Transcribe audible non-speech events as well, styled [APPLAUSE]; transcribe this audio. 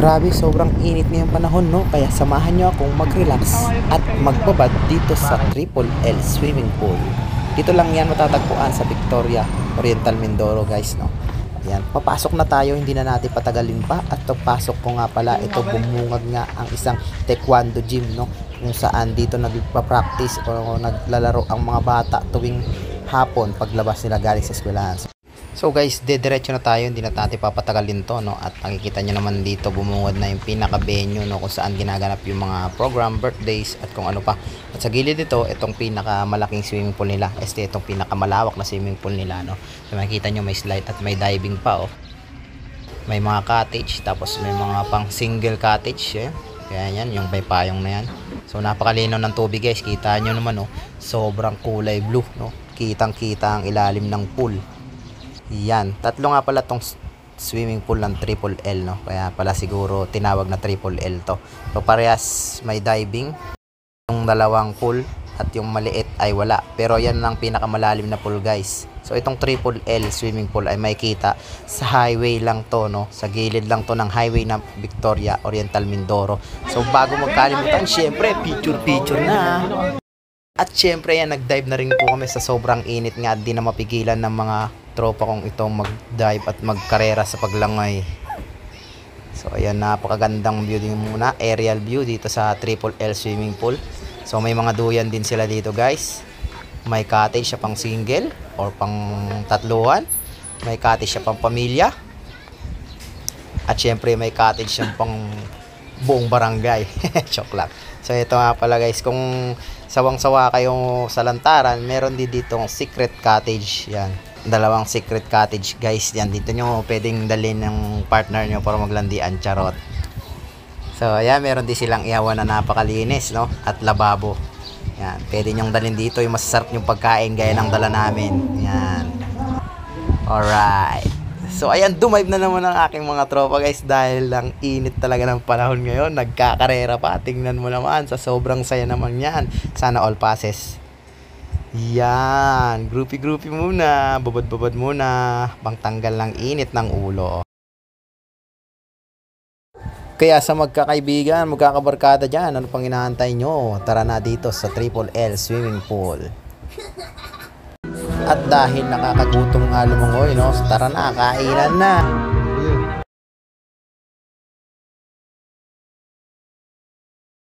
Grabe, sobrang init ngayong panahon, no? Kaya samahan nyo akong mag-relax at magbabad dito sa Triple L Swimming Pool. Dito lang yan matatagpuan sa Victoria, Oriental Mindoro, guys, no? Yan, papasok na tayo, hindi na natin patagalin pa. At pagpasok ko nga pala, ito bumungag nga ang isang taekwondo gym, no? Kung saan dito nagpa-practice o naglalaro ang mga bata tuwing hapon paglabas nila galing sa eskwelahan. So guys, dediretso na tayo, hindi na natin papatagalin to, no? At nakikita nyo naman dito, bumungad na yung pinaka-venue, no? Kung saan ginaganap yung mga program, birthdays, at kung ano pa. At sa gilid dito, itong pinaka-malaking swimming pool nila. Este, itong pinaka-malawak na swimming pool nila, no? So makikita nyo may slide at may diving pa, oh. May mga cottage, tapos may mga pang single cottage, eh. Kaya yan, yung may payong na yan. So napakalinaw ng tubig guys, kita nyo naman, no? Sobrang kulay blue, no? Kitang-kita ang ilalim ng pool. Yan. Tatlo nga pala tong swimming pool ng Triple L, no? Kaya pala siguro tinawag na Triple L to. So parehas may diving. Yung dalawang pool at yung maliit ay wala. Pero yan ang pinakamalalim na pool, guys. So itong Triple L swimming pool ay may kita sa highway lang to, no? Sa gilid lang to ng highway ng Victoria, Oriental Mindoro. So bago magkalimutan, syempre, picture-picture na. At syempre yan, nag-dive na rin po kami sa sobrang init nga. Di na mapigilan ng mga tropa kong itong mag-dive at magkarera sa paglangay. So ayan, napakagandang view din muna. Aerial view dito sa Triple L swimming pool. So may mga duyan din sila dito guys. May cottage siya pang single or pang tatluhan. May cottage siya pang pamilya. At syempre may cottage siyang pang buong barangay. [LAUGHS] Lang. So ito nga pala guys, kung sawang-sawa kayo sa lantaran, meron din dito secret cottage. Yan. Dalawang secret cottage guys. Yan dito nyo pwedeng dalhin ng partner nyo para maglandian. Charot. So ayan, meron din silang ihawan na napakalinis, no? At lababo. Yan, pwede nyong dalhin dito yung masasarap yung pagkain gaya ng dala namin. Yan. Alright. So ayan, dumive na naman ang aking mga tropa guys dahil lang init talaga ng panahon ngayon. Nagkakarera pa. Tingnan mo naman, sa sobrang saya naman yan. Sana all passes. Yan, groupie-groupie muna, babad-babad muna, pangtanggal ng init ng ulo. Kaya sa magkakaibigan, magkakabarkada dyan, ano pang inaantay nyo? Tara na dito sa Triple L Swimming Pool. At dahil nakakagutom nga lumungoy, no? Tara na, kainan na!